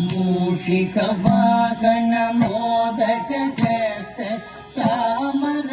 मूषिकवाहन modak चामर